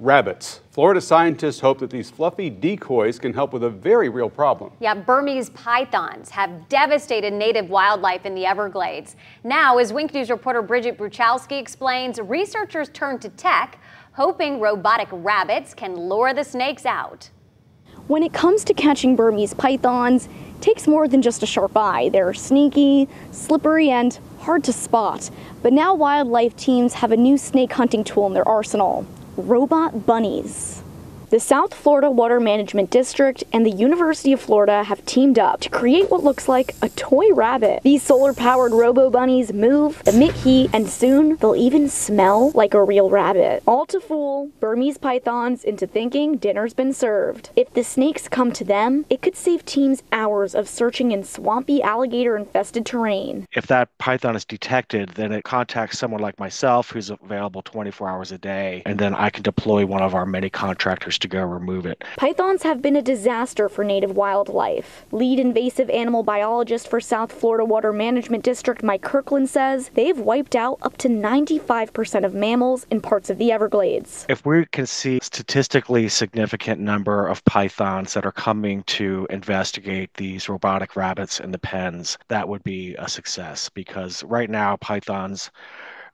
Rabbits. Florida scientists hope that these fluffy decoys can help with a very real problem. Yeah, Burmese pythons have devastated native wildlife in the Everglades. Now, as Wink News reporter Bridget Bruchalski explains, researchers turn to tech, hoping robotic rabbits can lure the snakes out. When it comes to catching Burmese pythons, it takes more than just a sharp eye. They're sneaky, slippery, and hard to spot. But now wildlife teams have a new snake hunting tool in their arsenal robot bunnies. The South Florida Water Management District and the University of Florida have teamed up to create what looks like a toy rabbit. These solar powered robo bunnies move, emit heat, and soon they'll even smell like a real rabbit. All to fool Burmese pythons into thinking dinner's been served. If the snakes come to them, it could save teams hours of searching in swampy alligator infested terrain. If that python is detected, then it contacts someone like myself who's available 24 hours a day, and then I can deploy one of our many contractors to go remove it. Pythons have been a disaster for native wildlife. Lead invasive animal biologist for South Florida Water Management District Mike Kirkland says they've wiped out up to 95% of mammals in parts of the Everglades. If we can see statistically significant number of pythons that are coming to investigate these robotic rabbits in the pens, that would be a success because right now pythons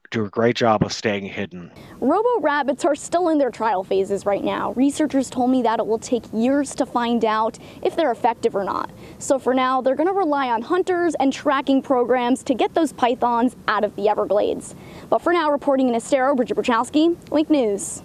do a great job of staying hidden. Robo rabbits are still in their trial phases right now. Researchers told me that it will take years to find out if they're effective or not. So for now, they're going to rely on hunters and tracking programs to get those pythons out of the Everglades. But for now, reporting in Estero, Bridget Bruchalski, Wink News.